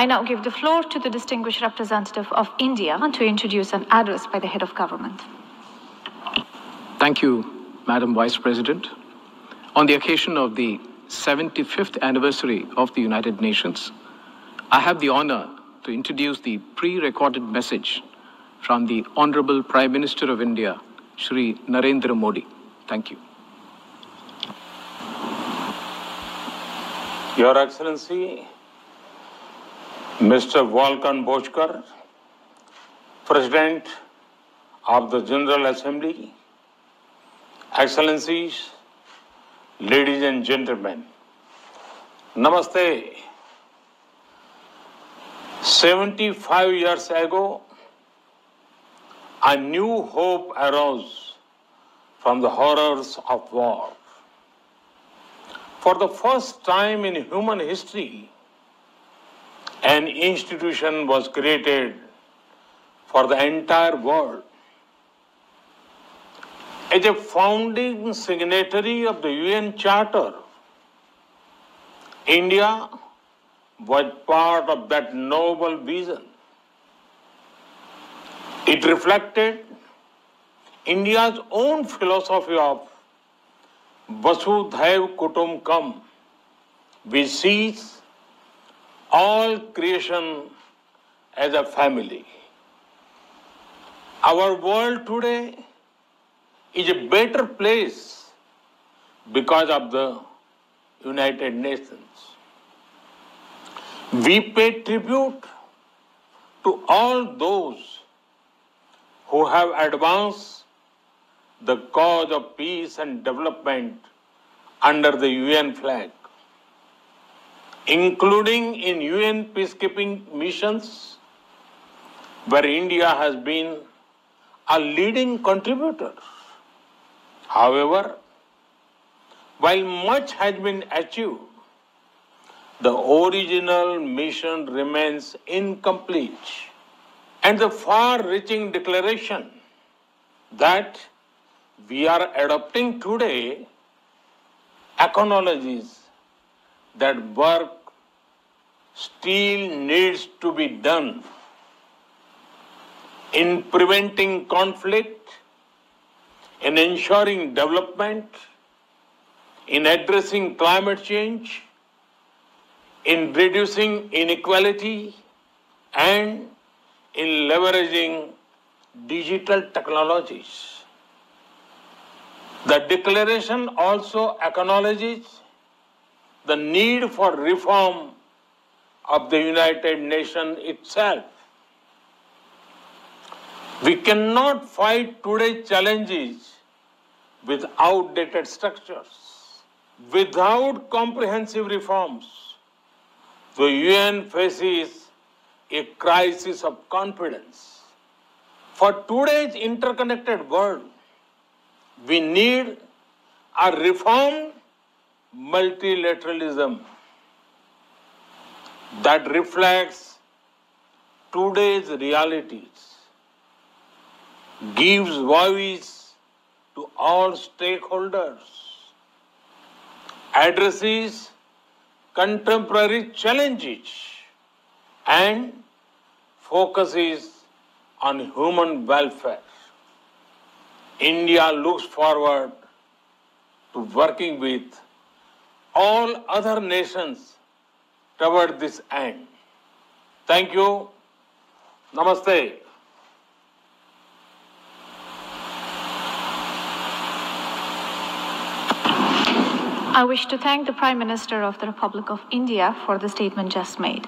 I now give the floor to the distinguished representative of India to introduce an address by the head of government. Thank you, Madam Vice President. On the occasion of the 75th anniversary of the United Nations, I have the honor to introduce the pre-recorded message from the Honorable Prime Minister of India, Shri Narendra Modi. Thank you. Your Excellency, Mr. Volkan Bozkır, President of the General Assembly, Excellencies, ladies and gentlemen, Namaste. 75 years ago, a new hope arose from the horrors of war. For the first time in human history, an institution was created for the entire world. As a founding signatory of the UN Charter, India was part of that noble vision. It reflected India's own philosophy of Vasudhaiv Kutumbakam, which sees all creation as a family. Our world today is a better place because of the United Nations. We pay tribute to all those who have advanced the cause of peace and development under the UN flag, including in UN peacekeeping missions, where India has been a leading contributor. However, while much has been achieved, the original mission remains incomplete. And the far reaching declaration that we are adopting today acknowledges that work still needs to be done in preventing conflict, in ensuring development, in addressing climate change, in reducing inequality, and in leveraging digital technologies. The declaration also acknowledges the need for reform of the United Nations itself. We cannot fight today's challenges with outdated structures. Without comprehensive reforms, the UN faces a crisis of confidence. For today's interconnected world, we need a reformed multilateralism that reflects today's realities, gives voice to all stakeholders, addresses contemporary challenges, and focuses on human welfare. India looks forward to working with all other nations toward this end. Thank you. Namaste. I wish to thank the Prime Minister of the Republic of India for the statement just made.